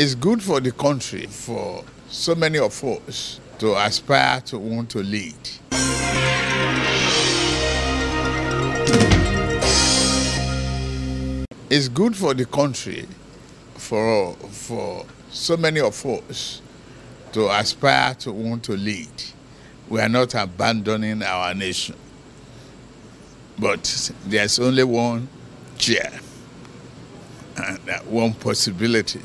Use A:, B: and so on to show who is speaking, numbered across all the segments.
A: It's good for the country for so many of us to aspire to want to lead. It's good for the country for, for so many of us to aspire to want to lead. We are not abandoning our nation. But there's only one chair and one possibility.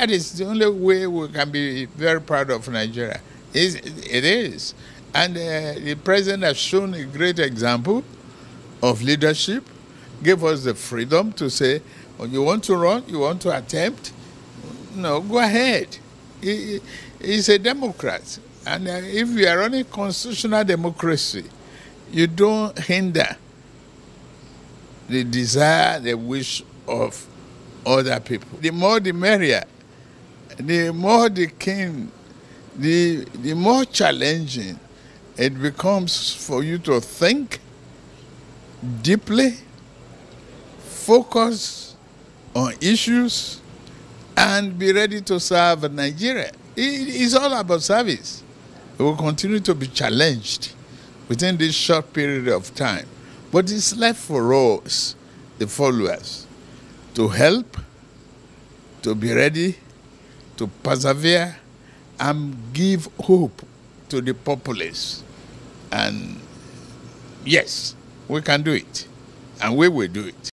A: That is the only way we can be very proud of Nigeria. It is. And uh, the president has shown a great example of leadership, gave us the freedom to say, oh, you want to run, you want to attempt, no, go ahead. He, he's a Democrat. And uh, if you are running constitutional democracy, you don't hinder the desire, the wish of other people. The more the merrier. The more the king, the, the more challenging it becomes for you to think deeply, focus on issues, and be ready to serve Nigeria. It's all about service. It will continue to be challenged within this short period of time. But it's left for us, the followers, to help, to be ready, to persevere, and give hope to the populace. And yes, we can do it, and we will do it.